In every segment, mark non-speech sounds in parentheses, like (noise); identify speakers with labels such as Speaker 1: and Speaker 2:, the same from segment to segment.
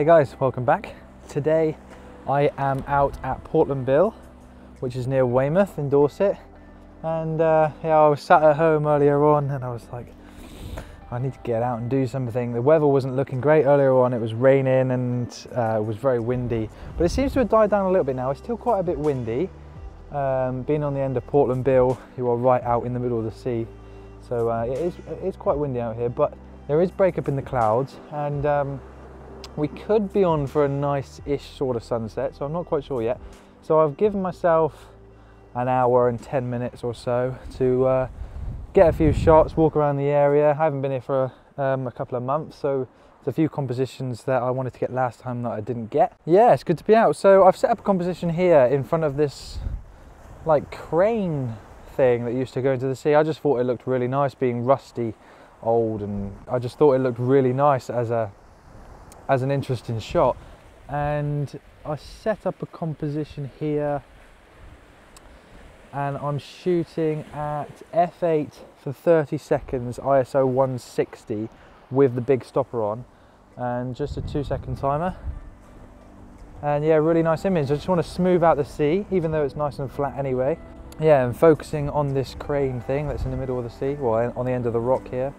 Speaker 1: Hey guys, welcome back. Today I am out at Portland Bill, which is near Weymouth in Dorset. And uh, yeah, I was sat at home earlier on and I was like, I need to get out and do something. The weather wasn't looking great earlier on. It was raining and uh, it was very windy, but it seems to have died down a little bit now. It's still quite a bit windy. Um, being on the end of Portland Bill, you are right out in the middle of the sea. So uh, it, is, it is quite windy out here, but there is break up in the clouds and um, we could be on for a nice-ish sort of sunset, so I'm not quite sure yet. So I've given myself an hour and 10 minutes or so to uh, get a few shots, walk around the area. I haven't been here for um, a couple of months, so there's a few compositions that I wanted to get last time that I didn't get. Yeah, it's good to be out. So I've set up a composition here in front of this like crane thing that used to go into the sea. I just thought it looked really nice being rusty, old, and I just thought it looked really nice as a as an interesting shot. And I set up a composition here. And I'm shooting at f8 for 30 seconds ISO 160 with the big stopper on. And just a two second timer. And yeah really nice image. I just want to smooth out the sea even though it's nice and flat anyway. Yeah and focusing on this crane thing that's in the middle of the sea well on the end of the rock here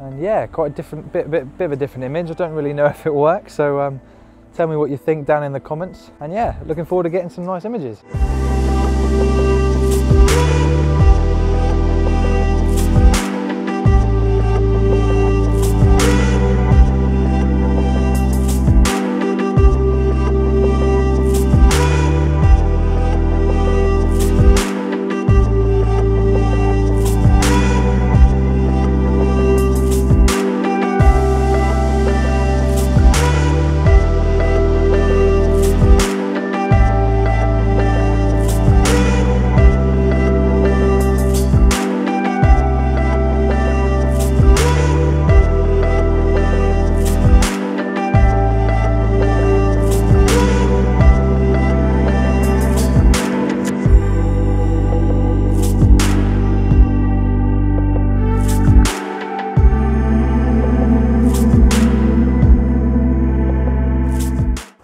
Speaker 1: and yeah quite a different bit, bit, bit of a different image. I don't really know (laughs) if it works so um, tell me what you think down in the comments. And yeah looking forward to getting some nice images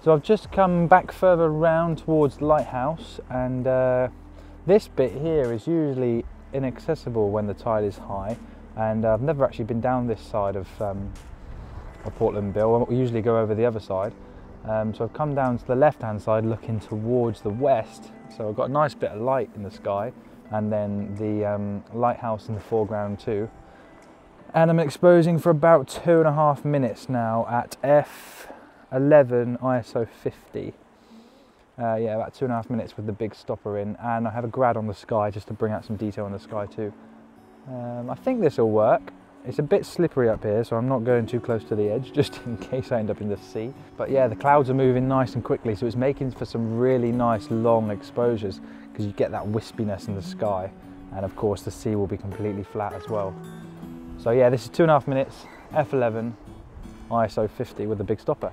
Speaker 1: So I've just come back further round towards the Lighthouse and uh, this bit here is usually inaccessible when the tide is high and I've never actually been down this side of, um, of Portland Bill. We usually go over the other side. Um, so I've come down to the left hand side looking towards the west. So I've got a nice bit of light in the sky and then the um, lighthouse in the foreground too. And I'm exposing for about two and a half minutes now at f 11 ISO 50. Uh, yeah, about two and a half minutes with the big stopper in, and I have a grad on the sky just to bring out some detail on the sky too. Um, I think this will work. It's a bit slippery up here, so I'm not going too close to the edge, (laughs) just in case I end up in the sea. But yeah, the clouds are moving nice and quickly, so it's making for some really nice long exposures, because you get that wispiness in the sky, and of course the sea will be completely flat as well. So yeah, this is two and a half minutes, f11, ISO 50 with the big stopper.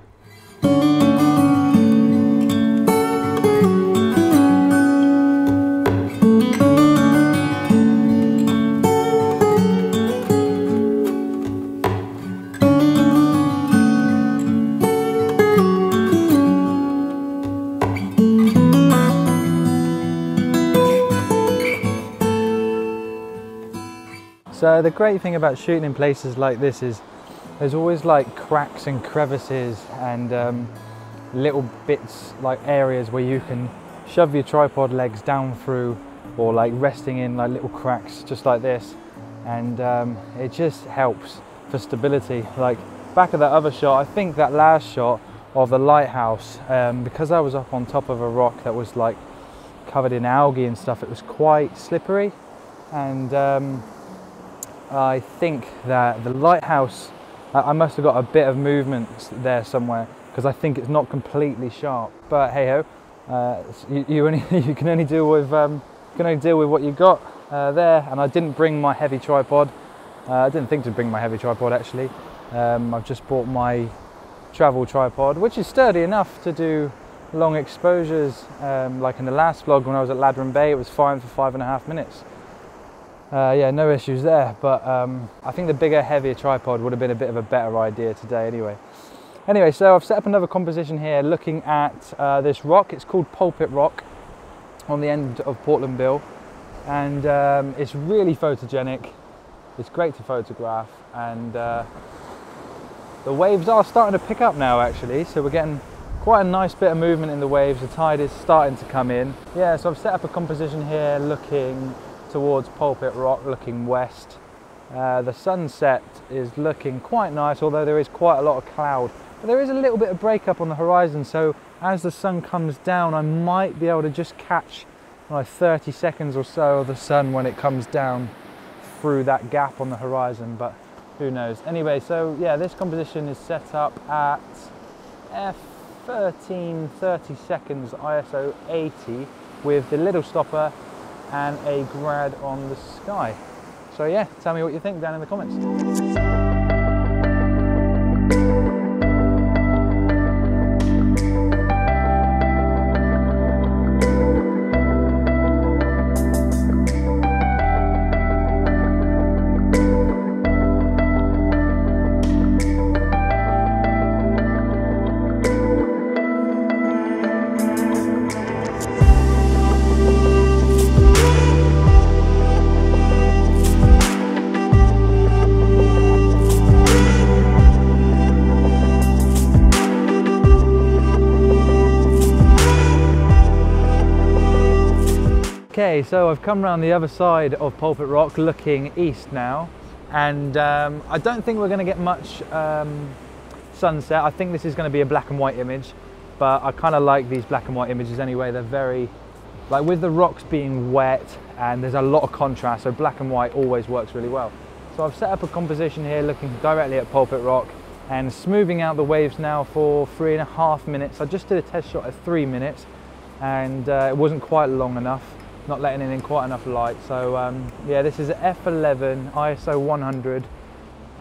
Speaker 1: So the great thing about shooting in places like this is there's always like cracks and crevices and um, little bits like areas where you can shove your tripod legs down through or like resting in like little cracks just like this. And um, it just helps for stability. Like back of that other shot I think that last shot of the lighthouse um, because I was up on top of a rock that was like covered in algae and stuff it was quite slippery. And um, I think that the lighthouse I must have got a bit of movement there somewhere because I think it's not completely sharp. But hey ho, uh, you, you, only, (laughs) you, can only deal with um, can only deal with what you got uh, there. And I didn't bring my heavy tripod. Uh, I didn't think to bring my heavy tripod actually. Um, I've just bought my travel tripod, which is sturdy enough to do long exposures. Um, like in the last vlog when I was at Ladram Bay, it was fine for five and a half minutes uh, yeah, no issues there. But um, I think the bigger, heavier tripod would have been a bit of a better idea today anyway. Anyway, so I've set up another composition here looking at uh, this rock. It's called Pulpit Rock on the end of Portland Bill. And um, it's really photogenic. It's great to photograph. And uh, the waves are starting to pick up now actually. So we're getting quite a nice bit of movement in the waves. The tide is starting to come in. Yeah, so I've set up a composition here looking towards Pulpit Rock, looking west. Uh, the sunset is looking quite nice, although there is quite a lot of cloud but there is a little bit of breakup on the horizon, so as the sun comes down, I might be able to just catch like 30 seconds or so of the sun when it comes down through that gap on the horizon, but who knows. Anyway, so yeah, this composition is set up at f13 30 seconds ISO 80 with the little stopper and a grad on the sky. So yeah, tell me what you think down in the comments. Okay, so I've come around the other side of Pulpit Rock looking east now and um, I don't think we're going to get much um, sunset. I think this is going to be a black and white image but I kind of like these black and white images anyway. They're very, like with the rocks being wet and there's a lot of contrast so black and white always works really well. So I've set up a composition here looking directly at Pulpit Rock and smoothing out the waves now for three and a half minutes. I just did a test shot at three minutes and uh, it wasn't quite long enough not letting in quite enough light. So um, yeah, this is f11 ISO 100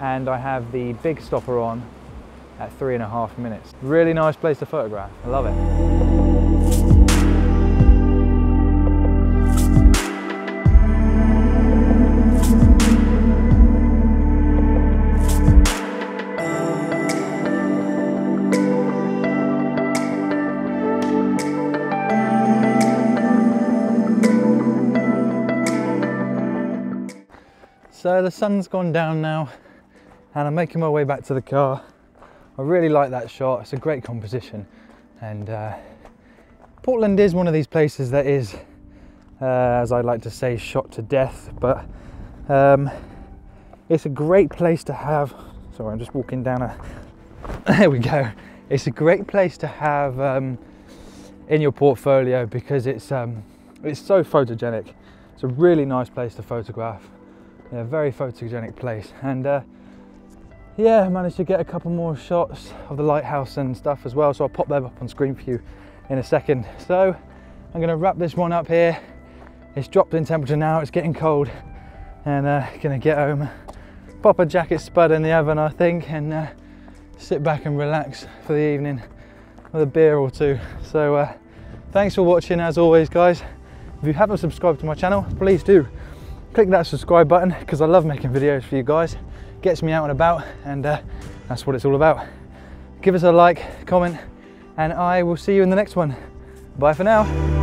Speaker 1: and I have the big stopper on at three and a half minutes. Really nice place to photograph, I love it. So the sun's gone down now and I'm making my way back to the car. I really like that shot, it's a great composition. And uh, Portland is one of these places that is, uh, as I like to say, shot to death, but um, it's a great place to have, sorry, I'm just walking down a, (laughs) there we go. It's a great place to have um, in your portfolio because it's, um, it's so photogenic. It's a really nice place to photograph yeah, very photogenic place. And uh, yeah, managed to get a couple more shots of the lighthouse and stuff as well. So I'll pop them up on screen for you in a second. So I'm gonna wrap this one up here. It's dropped in temperature now, it's getting cold. And uh, gonna get home, pop a jacket spud in the oven, I think, and uh, sit back and relax for the evening with a beer or two. So uh, thanks for watching as always, guys. If you haven't subscribed to my channel, please do click that subscribe button because I love making videos for you guys. Gets me out and about and uh, that's what it's all about. Give us a like, comment, and I will see you in the next one. Bye for now.